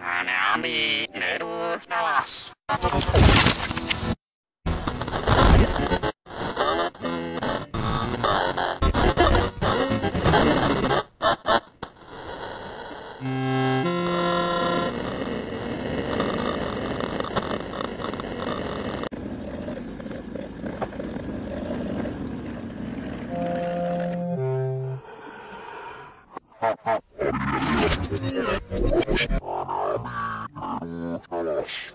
Nanami, Neru, Nalas. Ha ha, Nerustalas.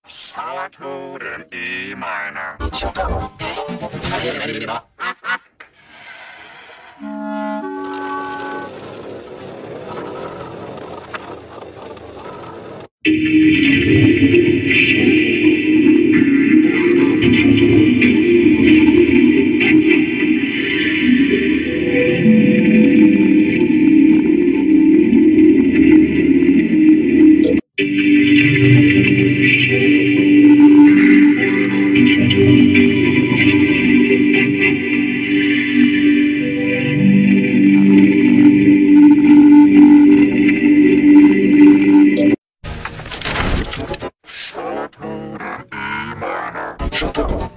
Solitude in E minor. 教えも。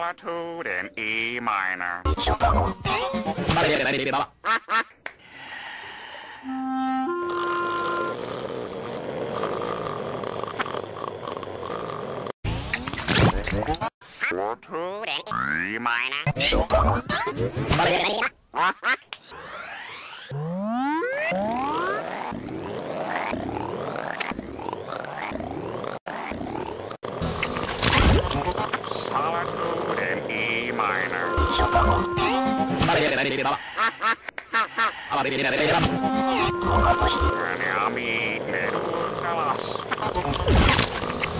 Solitude in E minor. Solitude in E minor. Solitude E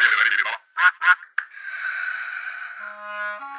Thank you.